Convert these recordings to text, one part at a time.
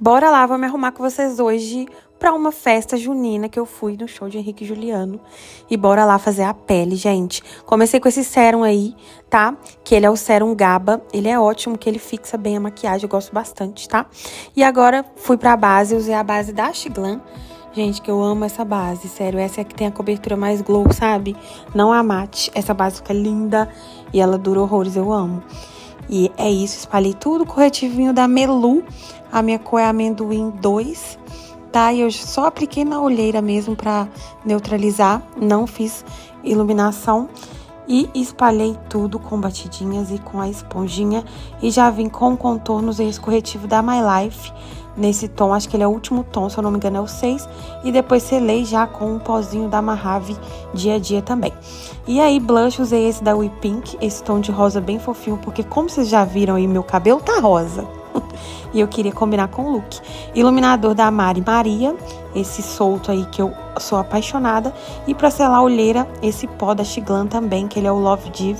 Bora lá, vou me arrumar com vocês hoje para uma festa junina que eu fui no show de Henrique Juliano. E bora lá fazer a pele, gente. Comecei com esse sérum aí, tá? Que ele é o sérum GABA. Ele é ótimo, que ele fixa bem a maquiagem, eu gosto bastante, tá? E agora fui pra base, usei a base da Shiglan. Gente, que eu amo essa base, sério. Essa é a que tem a cobertura mais glow, sabe? Não a mate. Essa base fica linda e ela dura horrores, eu amo. É isso, espalhei tudo. Corretivinho da Melu. A minha cor é amendoim 2, tá? E eu só apliquei na olheira mesmo pra neutralizar. Não fiz iluminação. E espalhei tudo com batidinhas e com a esponjinha. E já vim com contornos e esse corretivo da My Life nesse tom, acho que ele é o último tom, se eu não me engano é o 6, e depois selei já com um pozinho da Mahave dia a dia também. E aí, blush, usei esse da We Pink, esse tom de rosa bem fofinho, porque como vocês já viram aí, meu cabelo tá rosa. E eu queria combinar com o look. Iluminador da Mari Maria, esse solto aí que eu sou apaixonada. E pra selar a olheira, esse pó da Chiglan também, que ele é o Love Div,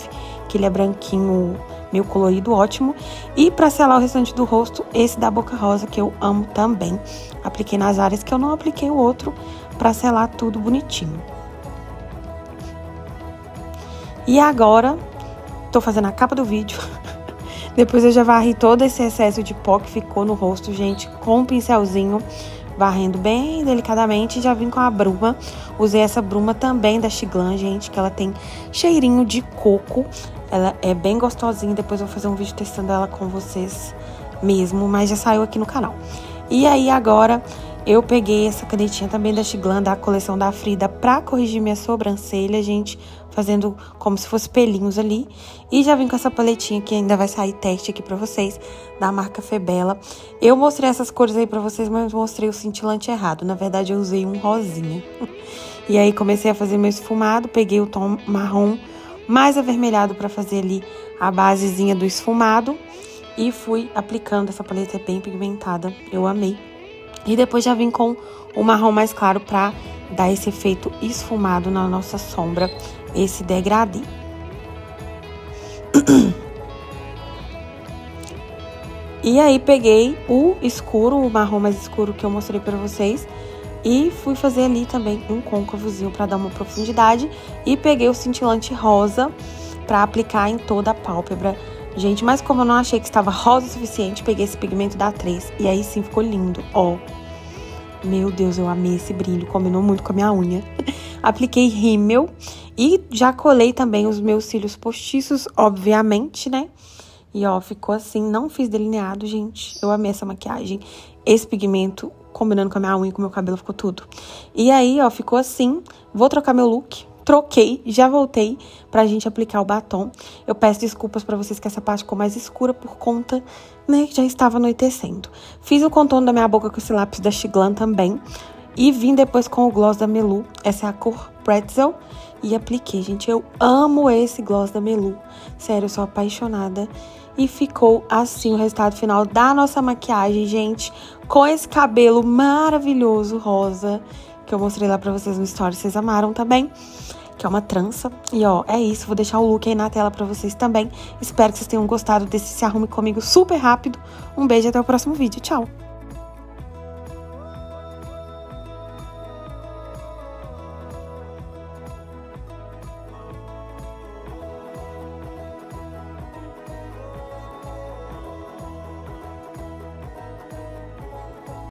que ele é branquinho meu colorido ótimo. E para selar o restante do rosto, esse da Boca Rosa, que eu amo também. Apliquei nas áreas que eu não apliquei o outro, para selar tudo bonitinho. E agora, tô fazendo a capa do vídeo. Depois eu já varri todo esse excesso de pó que ficou no rosto, gente, com um pincelzinho varrendo bem delicadamente. Já vim com a bruma. Usei essa bruma também da Chiglan, gente, que ela tem cheirinho de coco. Ela é bem gostosinha, depois eu vou fazer um vídeo testando ela com vocês mesmo, mas já saiu aqui no canal. E aí agora eu peguei essa canetinha também da Chiglan, da coleção da Frida, pra corrigir minha sobrancelha, gente, fazendo como se fosse pelinhos ali. E já vim com essa paletinha que ainda vai sair teste aqui pra vocês, da marca Febela. Eu mostrei essas cores aí pra vocês, mas mostrei o cintilante errado. Na verdade, eu usei um rosinha. e aí comecei a fazer meu esfumado, peguei o tom marrom mais avermelhado para fazer ali a basezinha do esfumado. E fui aplicando essa paleta bem pigmentada, eu amei. E depois já vim com o marrom mais claro para dar esse efeito esfumado na nossa sombra, esse degradê. E aí peguei o escuro, o marrom mais escuro que eu mostrei para vocês e fui fazer ali também um côncavozinho para dar uma profundidade. E peguei o cintilante rosa para aplicar em toda a pálpebra. Gente, mas como eu não achei que estava rosa o suficiente, peguei esse pigmento da 3 e aí sim ficou lindo, ó. Meu Deus, eu amei esse brilho, combinou muito com a minha unha. Apliquei rímel e já colei também os meus cílios postiços, obviamente, né? E ó, ficou assim, não fiz delineado, gente. Eu amei essa maquiagem. Esse pigmento combinando com a minha unha, com o meu cabelo, ficou tudo. E aí, ó, ficou assim. Vou trocar meu look. Troquei, já voltei pra gente aplicar o batom. Eu peço desculpas pra vocês que essa parte ficou mais escura por conta, né, que já estava anoitecendo. Fiz o contorno da minha boca com esse lápis da Chiglan também. E vim depois com o gloss da Melu. Essa é a cor Pretzel. E apliquei, gente. Eu amo esse gloss da Melu. Sério, eu sou apaixonada. E ficou assim o resultado final da nossa maquiagem, gente. Com esse cabelo maravilhoso rosa, que eu mostrei lá pra vocês no story. Vocês amaram também? Que é uma trança. E ó, é isso. Vou deixar o look aí na tela pra vocês também. Espero que vocês tenham gostado desse Se Arrume Comigo super rápido. Um beijo e até o próximo vídeo. Tchau!